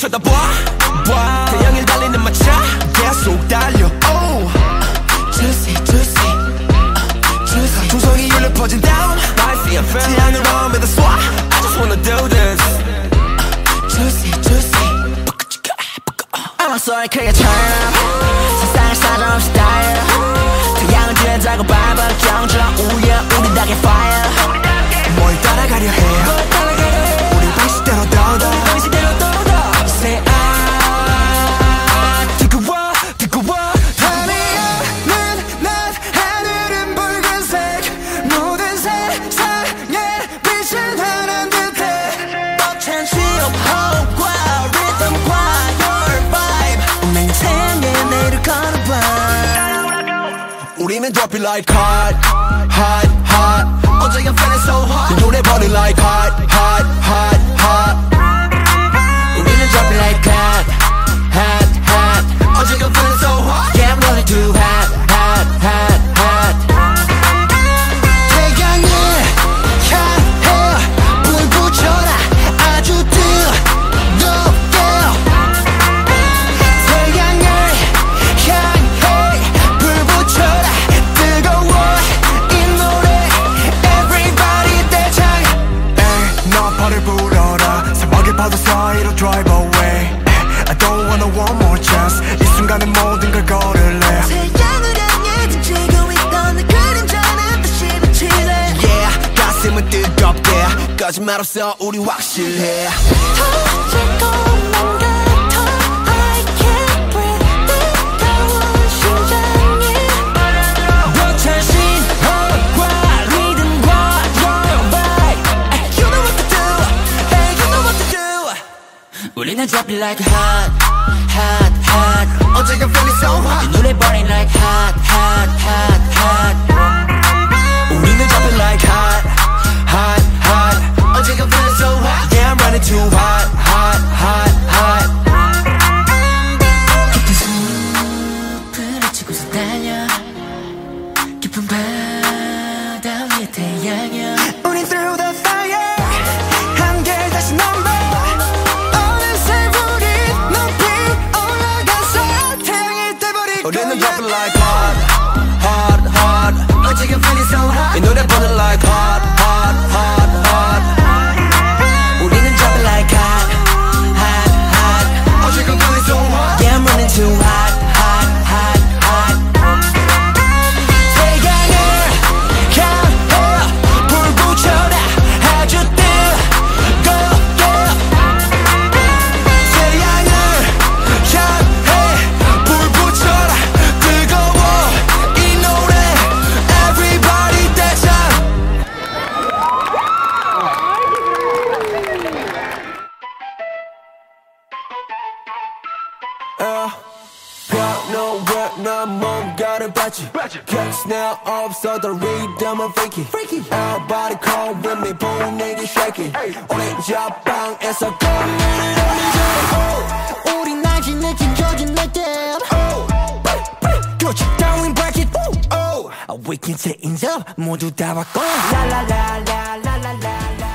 쳐다봐 봐. 태양을 달리는 마차 계속 달려 oh. Juicy juicy juicy 조성이 울려 퍼진 down I see a fan 태양을 마음에다 쏴 I just wanna do this Juicy juicy I'm a soul 크게 참 세상을 사정 없이 달려 태양을 뒤에다고 밟아 경적 우예 우리 닭의 fire 뭘 따라가려 해 우리는 drop it like hot hot hot 어제가 feeling so hot 이 노래 burning like hot hot hot hot I don't wanna one more chance 이 순간에 모든 걸 걸을래 태양을 향해 등지고 있던 내 그림자는 다시 비치네 yeah 가슴은 뜨겁게 거짓말 없어 우리 확실해 터질 것만 같아 I can't breathe 뜨거운 심장이 벅찬 신호과 리듬과 your vibe You know what to do Hey you know what to do 우리는 drop it like hot hot hot 어제가 feeling so hot 이 노래 burning like hot hot hot hot 우리는 drop it like hot hot hot 어제가 feeling so hot Yeah I'm running too hot hot hot hot 깊은 숲을 치고서 달려 깊은 바 너왜 난 뭔가를 봤지 Cause now 없어도 리듬은 freaky Everybody come with me 분위기 shaky 오렌지 앞방에서 꽃무늬를 올리자 우린 아직 느낀 젖은 날때 그렇지 darling break it oh. We can change up 모두 다 바꿔 La la la la la la la la